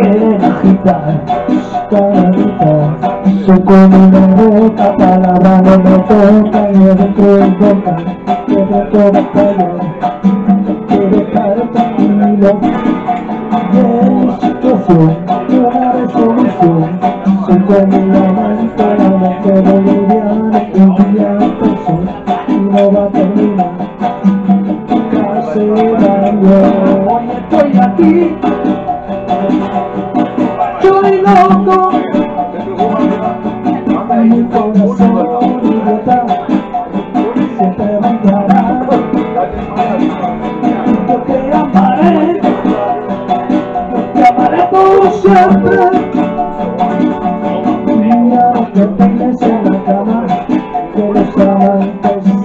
dar carita Soy como una boca, palabra no me toca Y adentro del boca, quiero toda callar Quiero estar tranquilo mi situación, una resolución Soy como una manta, no quiero liviana Un día empezó y no va a terminar Casi daño Hoy estoy aquí loco. en Mi corazón idiota siempre me engañará. Yo te amaré, yo te amaré por siempre. Mira lo que tienes en la cama, que los amantes